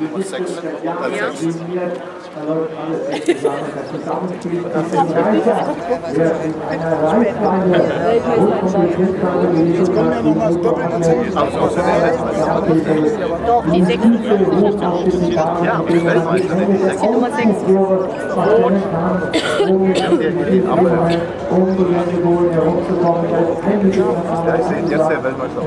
Nummer 6. Da läuft alles zusammen. Das Zusammenspiel ist in Reichweite Jetzt kommen ja noch mal das Doppelte Doch, die 6 Ja, aber die Weltmeister, die Nummer 6. Um die Region herumzukommen, da ist kein Mittel. Ja, ich sehe jetzt der Weltmeister auch.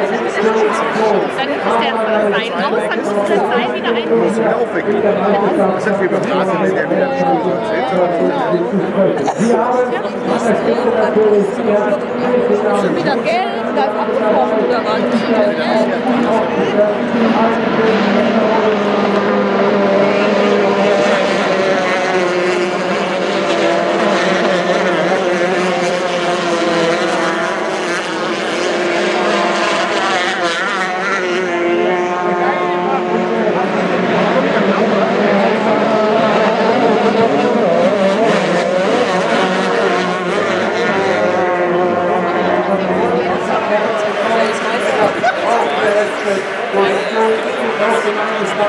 Dann haben wir die Hochschau. Dann ist der Sein raus, dann muss der Sein wieder ein. Aufwickeln. Das sind wir beim Rasen, der wieder im Stuhl Schon wieder Geld, da ist abgebrochen daran.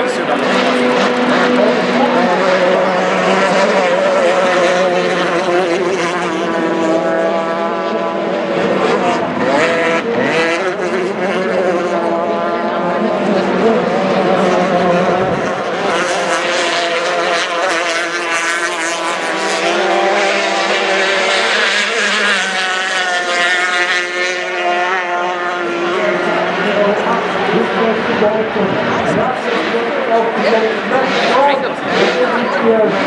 Obrigado.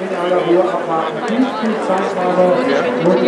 in einer hohen Abmachung. Die Zeitnahme wird